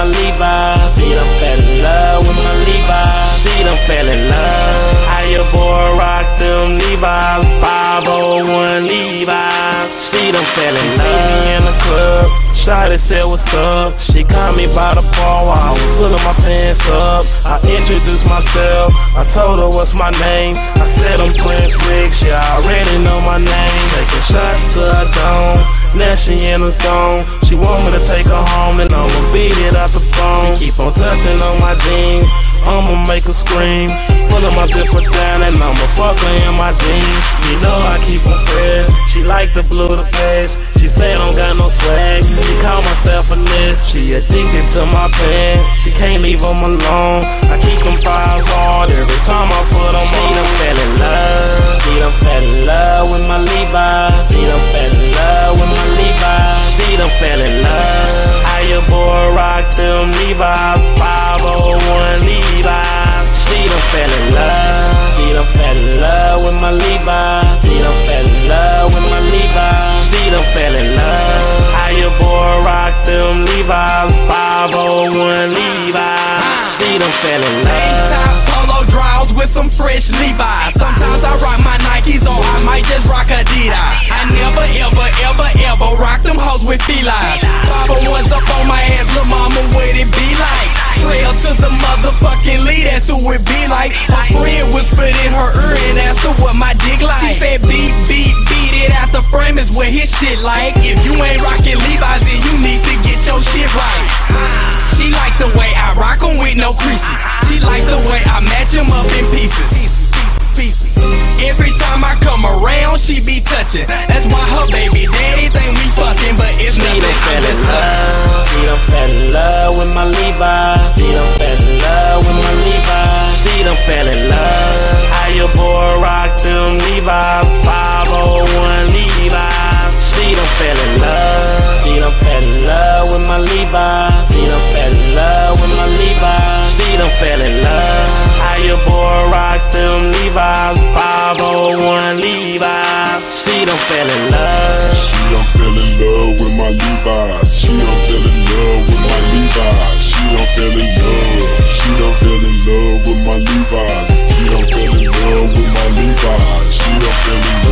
my Levi's. She done fell in love with my Levi's. She done fell in love. How your boy rock them Levi's? 501 Levi's. She done fell in love. See me in the club. Shotty said what's up. She caught me by the ball while I was pulling my pants up. I introduced myself. I told her what's my name. I said I'm Prince Rick. She already know my name. Taking shots to her dome. Now she in the zone. She want me to take her home and I'ma beat it out the on touching on my jeans. I'ma make her scream. Pulling my zipper down and I'ma fuck her in my jeans. You know I keep them fresh. She like the blue the best. She say I don't got no swag. She call my style finesse. She addicted to my pen. She can't leave them alone. I keep them files hard every time I put them she on. She done fell in love. She done fell in love with my Levi's. She done fell in love with my Levi's. She done fell in love. How your boy rock them Levi's? Done fell in love. Top polo draws with some fresh Levi's. Sometimes I rock my Nikes or I might just rock Adidas. I never, ever, ever, ever rock them hoes with felines. Baba ones up on my ass, little mama, what it be like? Treal to the motherfucking lead, that's who it be like. Her friend whispered in her ear and asked her what my dick like. She said, beat, beat, beat it out the frame is where his shit like. If you ain't rocking Levi's, then you need to your shit right. She like the way I rock 'em with no creases. She like the way I match 'em up in pieces. Every time I come around, she be touching. That's why her baby daddy think we fucking, but it's She nothing. done fell in love. She done fell in love with my Levi's. don't fell in love. She don't fell in love with my Levi's. She don't fell in love with my Levi's. She don't fell in love. She don't fell in love with my Levi's. She don't fell in love with my Levi's. She don't fell in love.